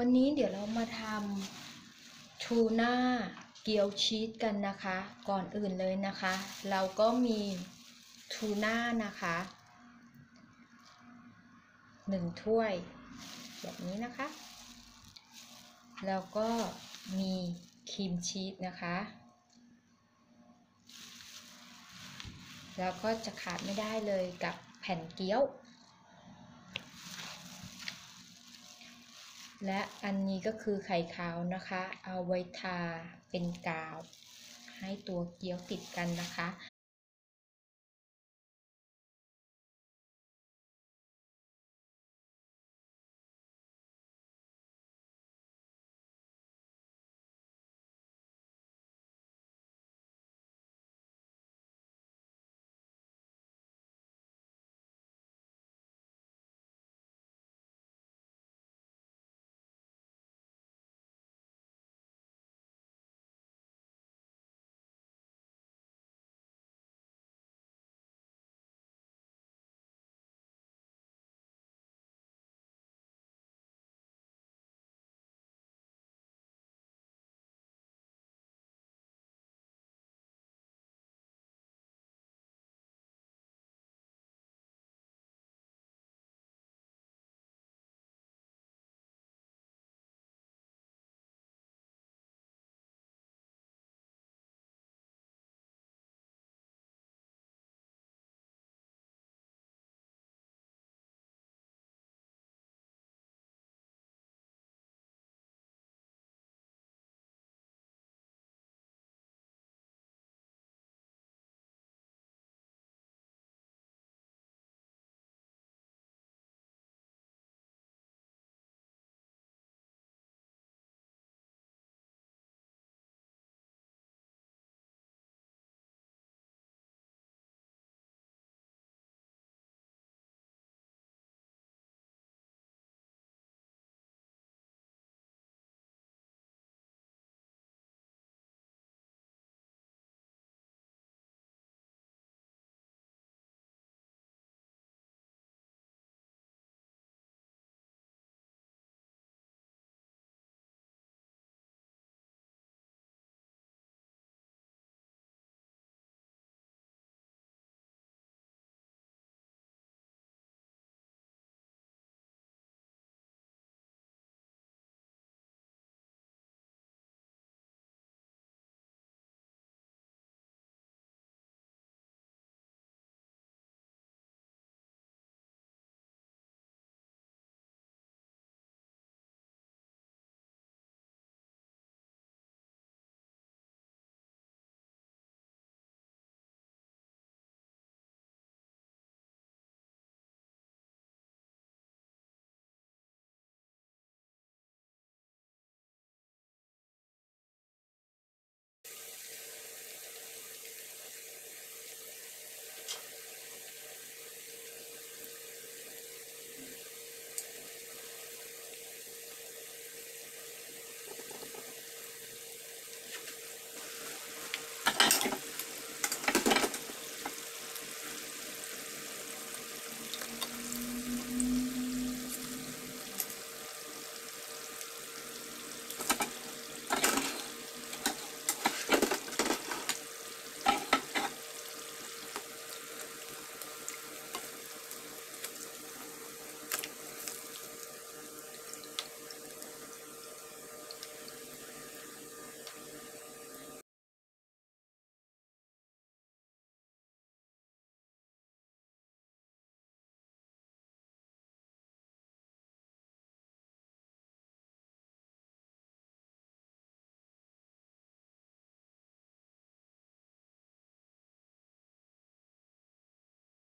วันนี้เดี๋ยวเรามาทำทูน่าเกี๊ยวชีสกันนะคะ ก่อนอื่นเลยนะคะ เราก็มีทูน่านะคะหนึ่งถ้วย แบบนี้นะคะ แล้วก็มีครีมชีสนะคะ แล้วก็จะขาดไม่ได้เลยกับแผ่นเกี๊ยว และอันนี้ก็คือไข่ขาวนะคะ เอาไว้ทาเป็นกาว ให้ตัวเกี๊ยวติดกันนะคะ